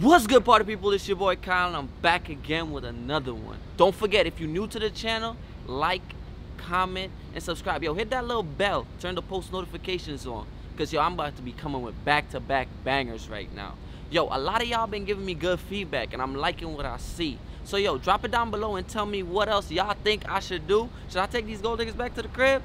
What's good party people, it's your boy Kyle and I'm back again with another one. Don't forget, if you're new to the channel, like, comment, and subscribe. Yo, hit that little bell, turn the post notifications on. Cause yo, I'm about to be coming with back-to-back bangers right now. Yo, a lot of y'all been giving me good feedback and I'm liking what I see. So yo, drop it down below and tell me what else y'all think I should do. Should I take these gold diggers back to the crib?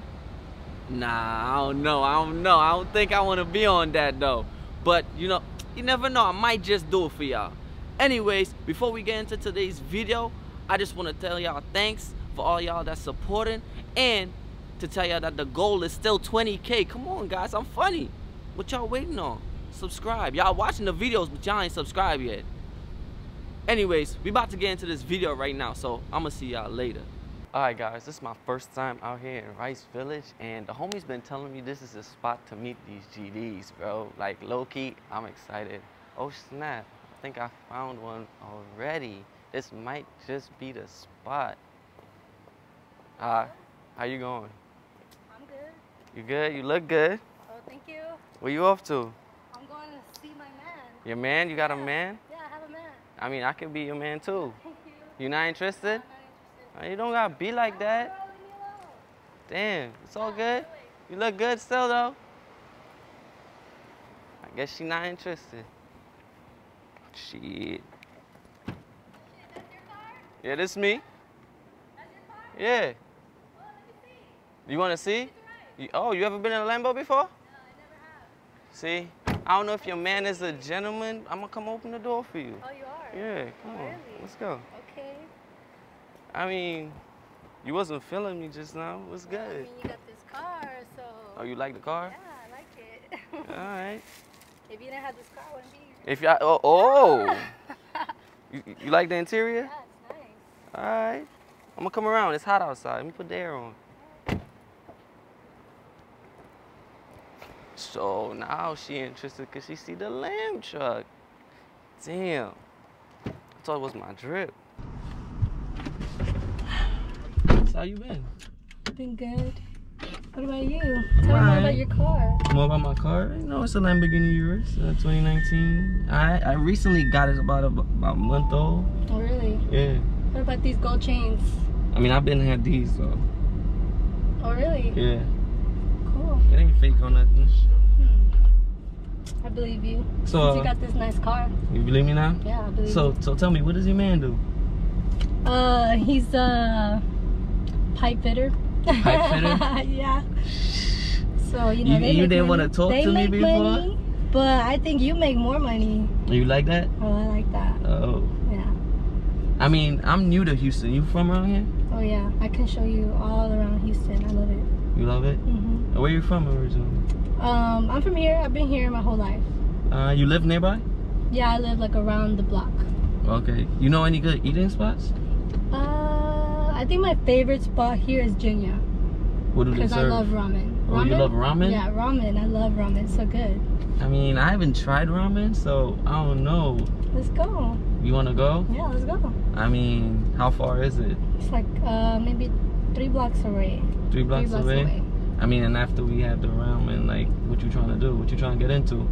Nah, I don't know, I don't know. I don't think I wanna be on that though. But you know, you never know, I might just do it for y'all. Anyways, before we get into today's video, I just want to tell y'all thanks for all y'all that's supporting and to tell y'all that the goal is still 20k. Come on guys, I'm funny. What y'all waiting on? Subscribe. Y'all watching the videos, but y'all ain't subscribed yet. Anyways, we about to get into this video right now, so I'm gonna see y'all later. Alright guys, this is my first time out here in Rice Village and the homie's been telling me this is the spot to meet these GDs, bro. Like low-key, I'm excited. Oh snap, I think I found one already. This might just be the spot. Hi, how you going? I'm good. You good? You look good. Oh, thank you. Where you off to? I'm going to see my man. Your man? You got a man? Yeah, I have a man. I mean, I can be your man too. Thank you. You not interested? Uh, you don't gotta be like that. Bro, leave me alone. Damn, it's all good. You look good still though. I guess she not interested. Shit. Shit, that's your car? Yeah, this me. That's your car? Yeah. Oh, let me see. You wanna see? Oh, you ever been in a Lambo before? No, I never have. See? I don't know if your man is a gentleman. I'm gonna come open the door for you. Oh, you are? Yeah, come on. Really? Let's go. Okay. I mean, you wasn't feeling me just now. What's Yeah, I good? mean, you got this car, so. Oh, you like the car? Yeah, I like it. All right. if you didn't have this car, I wouldn't be here. If you oh, oh. you, you like the interior? Yeah, it's nice. All right. I'm gonna come around. It's hot outside. Let me put the air on. So now she interested because she see the lamb truck. Damn. I thought it was my drip. So how you been? Been good. What about you? Tell me more about your car. More about my car? No, it's a Lamborghini Urus, uh, 2019. I I recently got it about a, about a month old. Oh, really? Yeah. What about these gold chains? I mean, I've been had these, so Oh, really? yeah. Cool. It ain't fake or nothing. I believe you. So, Since you uh, got this nice car. You believe me now? Yeah, I believe So, so tell me, what does your man do? you. Uh, he's a pipe fitter. Pipe fitter? yeah. So, you know, You- they you didn't wanna talk they to me before? Money, but I think you make more money. You like that? Oh, I like that. Oh. Yeah. I mean, I'm new to Houston. You from around here? Oh, yeah. I can show you all around Houston. I love it. You love it? hmm Where you from originally? Um, I'm from here. I've been here my whole life. Uh, you live nearby? Yeah, I live like around the block. Okay. You know any good eating spots? I think my favorite spot here is Jinya What do they because I love ramen. Oh, you Ramen? love ramen? Yeah, ramen. I love ramen. It's so good. I mean, I haven't tried ramen, so I don't know. Let's go. You want to go? Yeah, let's go. I mean, how far is it? It's like uh maybe three blocks away. Three blocks, three blocks away? away. I mean, and after we have the ramen, like, what you trying to do? What you trying to get into?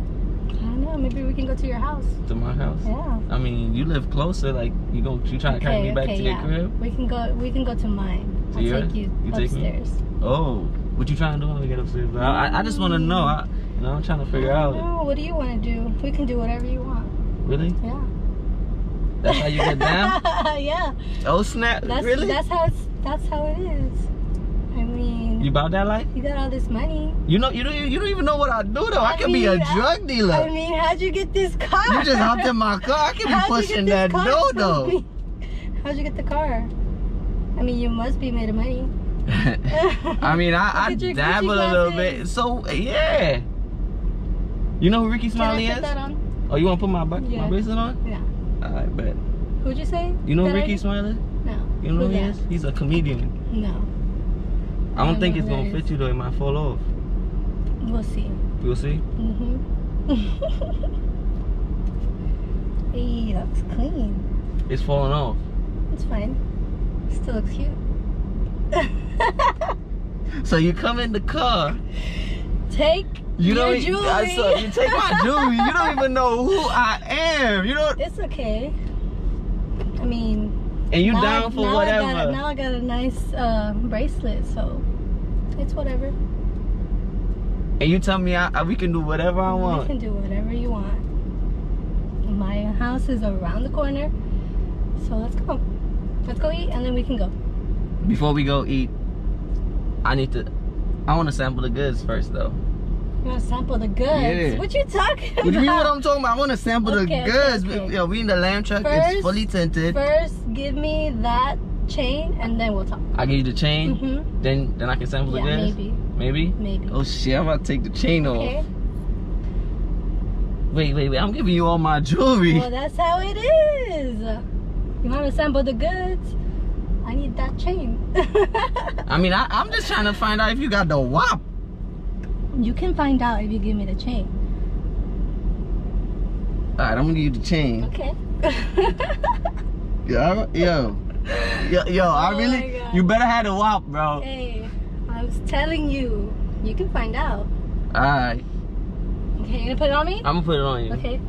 I know. Maybe we can go to your house. To my house? Yeah. I mean, you live closer. Like, you go, you trying to carry me back to your yeah. crib? We can go. We can go to mine. To I'll your- take you, you take me? upstairs. Oh, what you trying to do when we get upstairs? I, I- I just want to know. I, you know, I'm trying to figure out. No, what do you want to do? We can do whatever you want. Really? Yeah. That's how you get down? yeah. Oh snap! That's really? that's how it's that's how it is. You about that life? you got all this money. You know, you don't, you don't even know what I do though. I, I can be a drug dealer. I mean, how'd you get this car? you just hopped in my car. I can be pushing get that door though. How'd you get the car? I mean, you must be made of money. I mean, I, I Look at your dabble a little bit. So yeah. You know who Rickey Smiley I put is? that on? Oh, you want to put my, Yeah. my bracelet on? Yeah. All right, bet. Who'd you say? You know Rickey I- Smiley? No. You know who Who's he is? He's a comedian. No. I don't I think it's gonna fit you though. It might fall off. We'll see. We'll see. Mhm. hey, looks clean. It's falling off. It's fine. Still looks cute. So you come in the car. Take You Your don't. jewelry. I you take my jewelry. You don't even know who I am. You don't. It's okay. I mean, And you now I- down for now whatever. I got, a- now I got a nice uh, bracelet, so it's whatever. and you tell me I, I- we can do whatever I You want. can do whatever you want. My house is around the corner, so let's go. Let's go eat, and then we can go. Before we go eat, I need to. I want to sample the goods first, though. You want to sample the goods? Yeah. What you talking about? What you mean what I'm talking about? I want to sample Okay, the okay, goods. okay. Yo, we in the lamb truck. First- it's fully tinted. First, give me that chain, and then we'll talk. I give you the chain. Mm-hmm. Then then I can sample Yeah, the goods. maybe, Maybe. maybe. Oh shit! I'm about to take the chain off. okay. Wait, wait, wait! I'm giving you all my jewelry. Well, that's how it is. You want to sample the goods? I need that chain. I mean, I, I'm just trying to find out if you got the WAP. you can find out if you give me the chain. All right, I'm gonna give you the chain. Okay. Yo, yo, yo, yo! I Oh really, my God. you better have a WAP, bro. hey, I was telling you. You can find out. All right, Okay, you gonna put it on me? I'm gonna put it on you. Okay.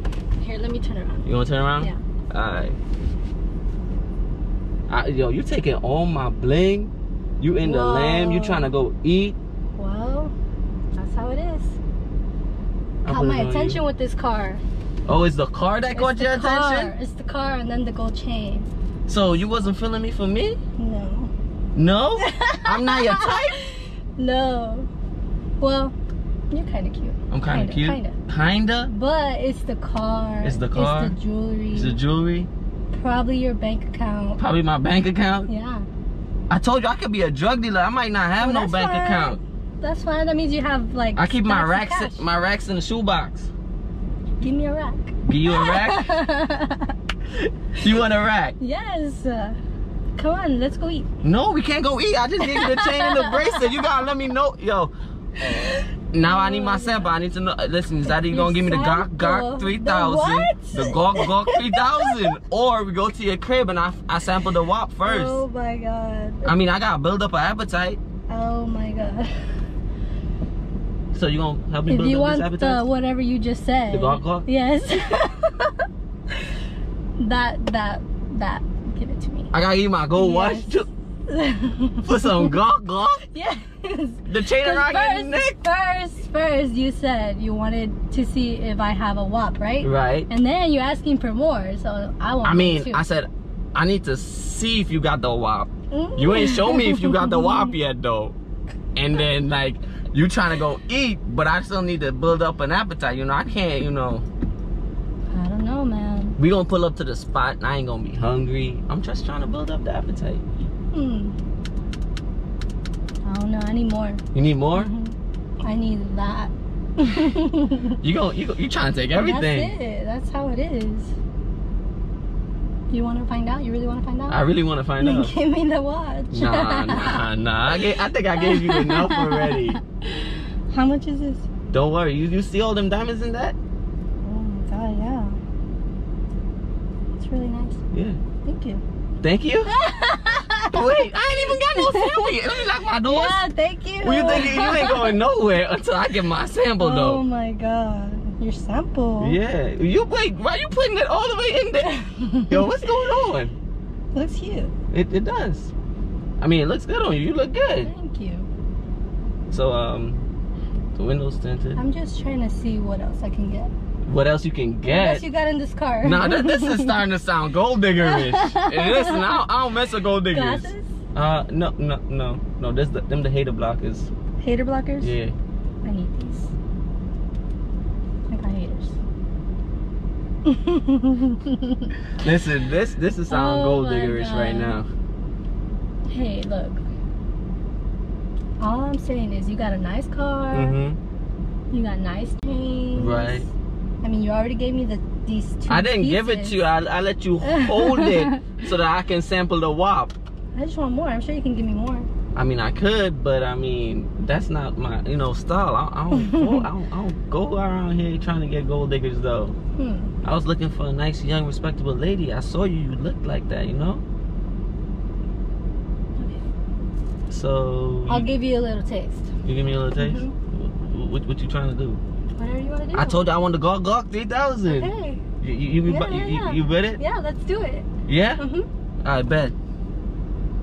Here, let me turn around. You wanna turn around? Yeah. All right. I, yo, you taking all my bling? You in the lamb? You trying to go eat? Well, that's how it is. Caught my you. attention with this car. Oh, it's the car that caught your car. attention? It's the car and then the gold chain. So you wasn't feeling me for me? No. No? I'm not your type? No. Well, you're kind of cute. I'm kind of cute. Kinda. Kinda? But it's the car. It's the car? It's the jewelry. It's the jewelry? Probably your bank account. Probably my bank account? Yeah. I told you I could be a drug dealer. I might not have Well, no bank fine. account. That's fine. That means you have like. I keep my racks my racks in the shoebox. Give me a rack. Give you a rack? you want a rack? yes. Come on, let's go eat. No, we can't go eat. I just gave you the chain and the bracelet. You gotta let me know. Yo. Now I need my sample. I need to know. Listen, is that you gonna give me the? Gawk The 3000? what? The Gawk Gawk 3000. Or we go to your crib and I, I sample the WAP first. Oh my god. I mean, I gotta build up an appetite. Oh my god. So you gonna help me If build you want appetite? the whatever you just said. The Gawk Gawk? Yes. that that that. Give it to me. I gotta eat my gold watch Yes. too. for some Gawk Gawk. yes. The chain around your First, neck. first, first, you said you wanted to see if I have a WAP, right? Right. And then you're asking for more, so I want. I mean, too. I said I need to see if you got the WAP. Mm. You ain't show me if you got the WAP yet though. And then like you trying to go eat, but I still need to build up an appetite. You know, I can't. You know, I don't know, man. we gonna pull up to the spot. And I ain't gonna be hungry. I'm just trying to build up the appetite. Hmm. I don't know. I need more. You need more? Mhm. I need that. You go. You go. You trying to take everything? That's it. That's how it is. You want to find out? You really want to find out? I really want to find Then out. give me the watch. Nah, nah, nah. I, gave, I think I gave you enough already. How much is this? Don't worry. You you see all them diamonds in that? Oh my god, yeah. It's really nice. Yeah. Thank you. Thank you. Wait, I ain't even got no sample yet. Let me lock my doors. Yeah, thank you. Well, you thinking you ain't going nowhere until I get my sample Oh though. Oh my god. Your sample. Yeah. You wait, why are you putting it all the way in there? Yo, what's going on? Looks cute. It, it does. I mean, it looks good on you. You look good. Thank you. So, um, the windows tinted. I'm just trying to see what else I can get. What else you can What get? else you got in this car? Nah, th- this is starting to sound gold diggerish. And listen, I don't, I don't mess with gold diggers. Glasses? Uh, no, no, no, no. This the, them the hater blockers. Hater blockers? Yeah. I need these. I got haters. Listen, this this is sound Oh gold diggerish right now. hey, look. All I'm saying is you got a nice car. Mm-hmm. You got nice chains. Right. I mean, you already gave me the these two. I didn't give it to you. I, I let you hold it so that I can sample the WAP. I just want more. I'm sure you can give me more. I mean, I could, but I mean, that's not my, you know, style. I, I don't, go, I don't, I don't go around here trying to get gold diggers though. Hmm. I was looking for a nice, young, respectable lady. I saw you. You looked like that, you know. So I'll you, give you a little taste. you give me a little taste. Mhm. what, what you trying to do? Whatever you want to do. I told you I want the Gawk Gawk 3000. Okay. You, you, you, Yeah, you, yeah, you, yeah. you read it? Yeah, let's do it. Yeah? Mm-hmm. I bet.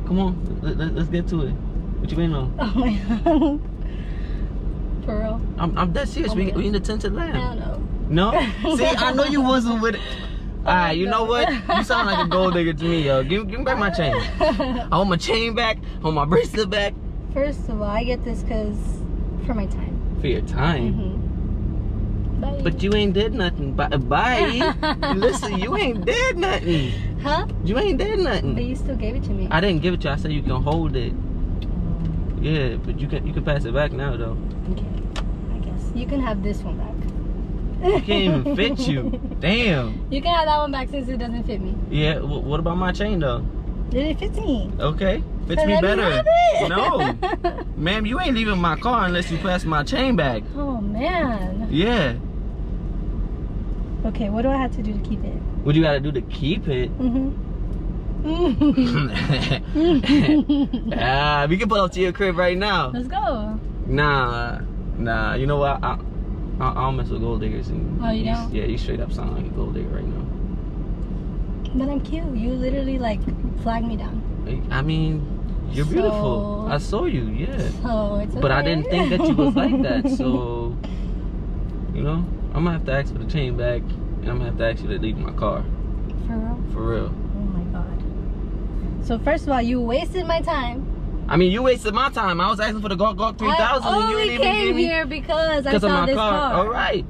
Come on, let, let's get to it. What you waiting on? Oh my god. For real? I'm, I'm dead serious. Oh we, we in the tinted I lamp. don't know. No? See, I know you wasn't with it. Alright, you know what? You sound like a gold digger to me, yo. Give, give me back my chain. I want my chain back. I want my bracelet back. First of all, I get this because for my time. For your time. Mm-hmm. Bye. But you ain't did nothing. Bye. Bye. Listen, you ain't did nothing. huh? You ain't did nothing. But you still gave it to me. I didn't give it to you. I said you can hold it. Yeah, but you can you can pass it back now though. Okay. I guess you can have this one back. It can't even fit you. Damn. You can have that one back since it doesn't fit me. Yeah. What about my chain though? It fits me. Okay. Fits So me better. No. Ma'am, you ain't leaving my car unless you pass my chain back. oh man. Yeah. Okay, what do I have to do to keep it? What do you gotta do to keep it? Mm-hmm. ah, we can pull up to your crib right now. Let's go. Nah, nah. You know what? I, I, I don't mess with gold diggers. And Oh, you don't? Yeah, you straight up sound like a gold digger right now. But I'm cute. You literally like flag me down. I mean, you're beautiful. So- I saw you, yeah. So it's okay. But I didn't think that you was like that. So, you know, I'm gonna have to ask for the chain back, and I'm gonna have to ask you to leave my car For real? for real. Oh my god. So first of all, you wasted my time. I mean, you wasted my time. I was asking for the Gawk Gawk 3000, I and you didn't even came give me here because I saw of my this car. car. All right.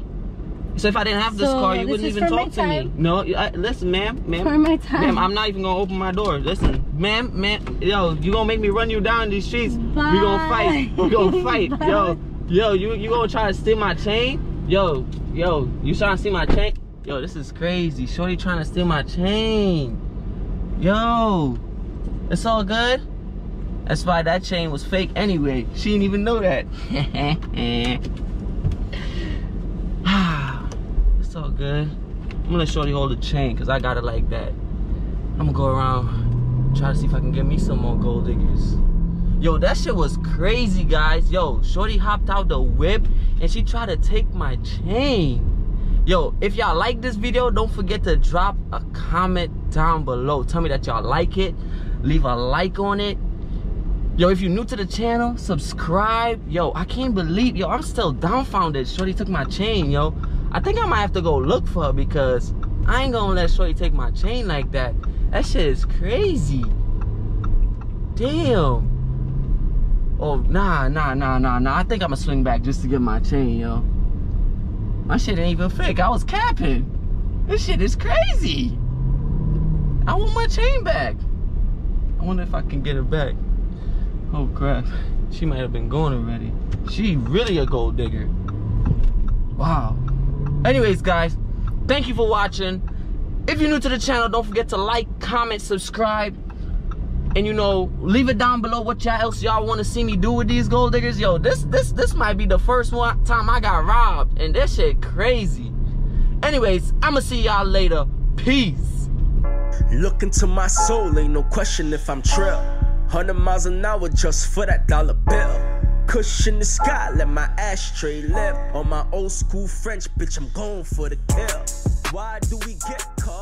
So if I didn't have this So car, you this wouldn't even talk to me. No, I, listen, ma'am, ma'am. For my time. Ma'am, I'm not even gonna open my door. Listen, ma'am, ma'am, yo, you gonna make me run you down these streets. We gonna fight. We gonna fight. Yo, yo, you you gonna try to steal my chain? Yo, yo, you trying to steal my chain? Yo, this is crazy. Shorty trying to steal my chain. Yo, it's all good. That's why that chain was fake anyway. She didn't even know that. it's all good. I'm gonna shorty hold the chain because I got it like that. I'm gonna go around, try to see if I can get me some more gold diggers. Yo, that shit was crazy, guys. Yo, shorty hopped out the whip and she tried to take my chain. Yo, if y'all like this video, don't forget to drop a comment down below. Tell me that y'all like it. Leave a like on it. Yo, if you're new to the channel, subscribe. Yo, I can't believe, yo, I'm still dumbfounded. Shorty took my chain, yo. I think I might have to go look for her because I ain't gonna let Shorty take my chain like that. That shit is crazy. Damn. Oh, nah, nah, nah, nah, nah. I think I'm gonna swing back just to get my chain, yo. My shit ain't even fake. I was capping. This shit is crazy. I want my chain back. I wonder if I can get it back. Oh crap. She might have been going already. She really a gold digger. Wow. Anyways, guys, thank you for watching. If you're new to the channel, don't forget to like, comment, subscribe. And you know, leave it down below what y'all else y'all want to see me do with these gold diggers. Yo, this this this might be the first one time I got robbed. And this shit crazy. Anyways, I'ma see y'all later. Peace. Look into my soul, ain't no question if I'm trill. 100 miles an hour just for that dollar bill. Cushion the sky, let my ashtray live. On my old school French, bitch, I'm going for the kill. Why do we get caught?